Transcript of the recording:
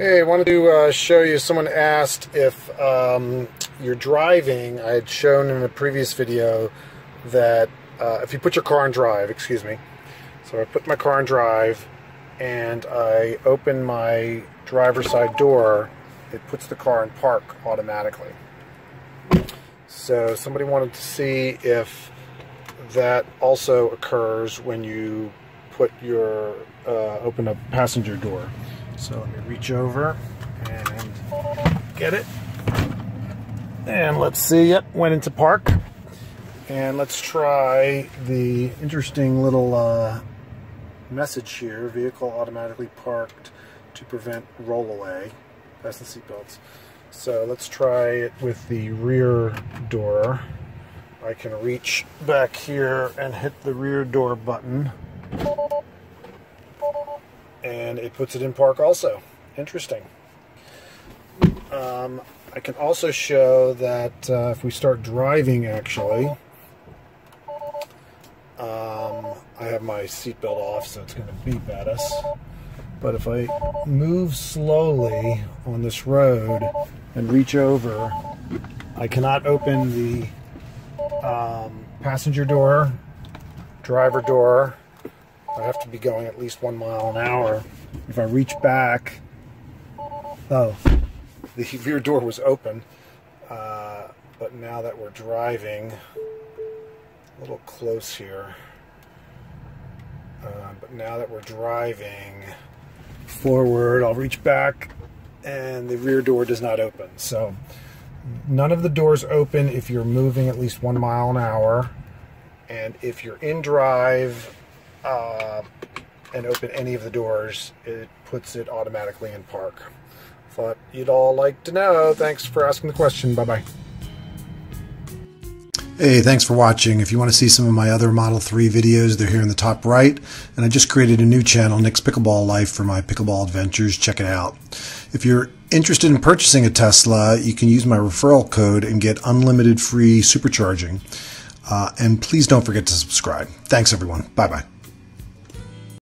Hey, I wanted to uh, show you, someone asked if um, you're driving. I had shown in a previous video that uh, if you put your car in drive, excuse me, so I put my car in drive and I open my driver's side door, it puts the car in park automatically. So somebody wanted to see if that also occurs when you put your, uh, open a passenger door. So let me reach over and get it. And let's see, yep, went into park. And let's try the interesting little uh, message here, vehicle automatically parked to prevent rollaway, fasten seatbelts. So let's try it with the rear door. I can reach back here and hit the rear door button and it puts it in park also. Interesting. Um, I can also show that uh, if we start driving actually, um, I have my seatbelt off so it's going to beep at us. But if I move slowly on this road and reach over, I cannot open the um, passenger door, driver door, I have to be going at least one mile an hour. If I reach back, oh, the rear door was open. Uh, but now that we're driving, a little close here. Uh, but now that we're driving forward, I'll reach back and the rear door does not open. So none of the doors open if you're moving at least one mile an hour. And if you're in drive, uh, and open any of the doors, it puts it automatically in park. Thought you'd all like to know. Thanks for asking the question. Bye bye. Hey, thanks for watching. If you want to see some of my other Model 3 videos, they're here in the top right. And I just created a new channel, Nick's Pickleball Life, for my pickleball adventures. Check it out. If you're interested in purchasing a Tesla, you can use my referral code and get unlimited free supercharging. Uh, and please don't forget to subscribe. Thanks, everyone. Bye bye.